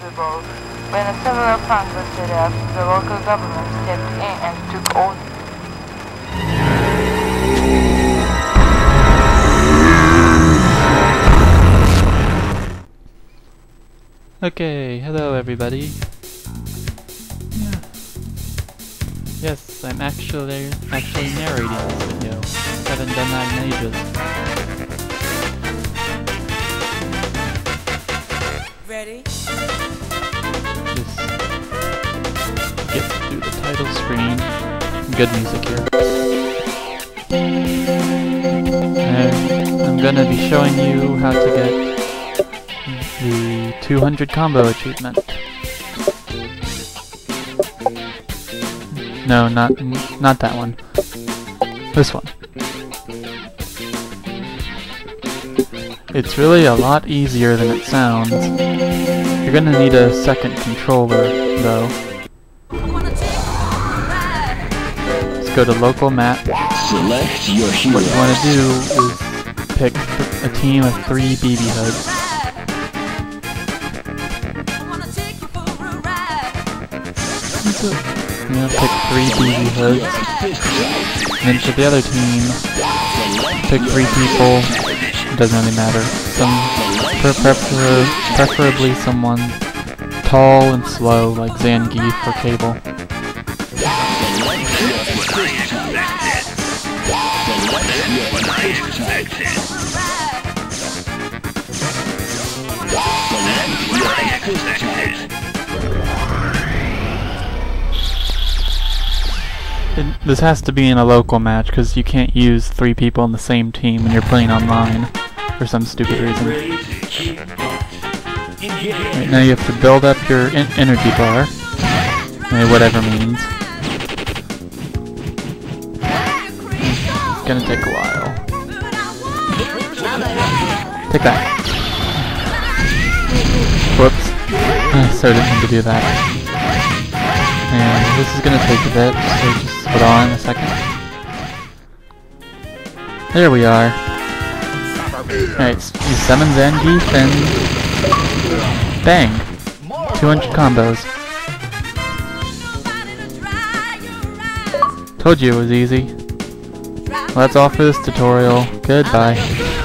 visible when a similar plant was set up, the local government stepped in and took ownership. Okay, hello everybody. Yeah. Yes, I'm actually actually narrating this video. Haven't done that in ages. Ready? Title screen. Good music here. And I'm gonna be showing you how to get the 200 combo achievement. No, not not that one. This one. It's really a lot easier than it sounds. You're gonna need a second controller, though. Go to local map. Select your hero. What you want to do is pick a team of three BB hoods. You know, pick three BB hoods. And then for the other team, pick three people. It doesn't really matter. Some, pre prefer preferably someone tall and slow, like Zangief or Cable. It, this has to be in a local match because you can't use three people in the same team when you're playing online for some stupid reason. Right now you have to build up your en energy bar, whatever means. Gonna take a while. Take that. Whoops. I so didn't mean to do that. And this is gonna take a bit, so just hold on a second. There we are. Alright, you summon Zangief and... Bang! 200 combos. Told you it was easy. That's all for this tutorial. Goodbye. Um,